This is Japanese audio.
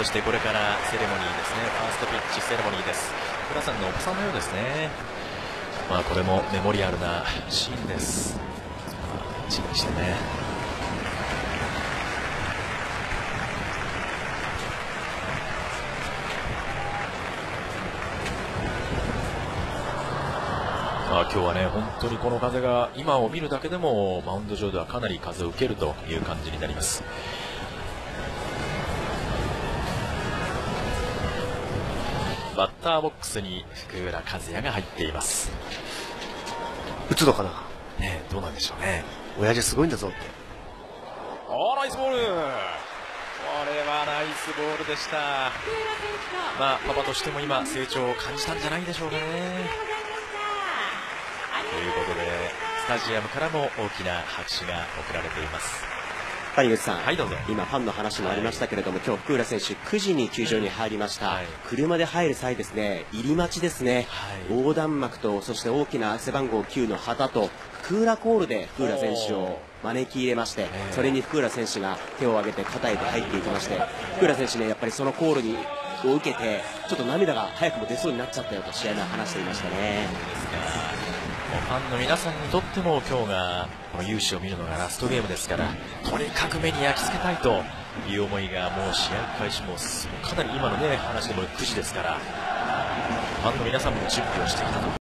そしてこれからセレモニーですね。ファーストピッチセレモニーです。倉さんのお子さんのようですね。まあこれもメモリアルなシーンです。チンしてね。まあ、今日はね、本当にこの風が今を見るだけでもマウンド上ではかなり風を受けるという感じになります。バッターボックスに福浦和也が入っています。打つのかな？ねどうなんでしょうね。親父すごいんだぞって。おナイスボール。これはナイスボールでした。まあパパとしても今成長を感じたんじゃないでしょうかね。ということでスタジアムからも大きな拍手が送られています谷口さん、はい、どうぞ。今、ファンの話もありましたけれども、はい、今日福浦選手、9時に球場に入りました、はい、車で入る際ですね、入り待ちですね、はい、横断幕と、そして大きな背番号9の旗と、福浦コールで福浦選手を招き入れまして、それに福浦選手が手を挙げて肩へと入っていきまして、福浦選手ね、やっぱりそのコールにを受けて、ちょっと涙が早くも出そうになっちゃったよと試合で話していましたね。ファンの皆さんにとっても今日がこの勇姿を見るのがラストゲームですからとにかく目に焼き付けたいという思いがもう試合開始もかなり今のね話でも9時ですからファンの皆さんも準備をしてきたと。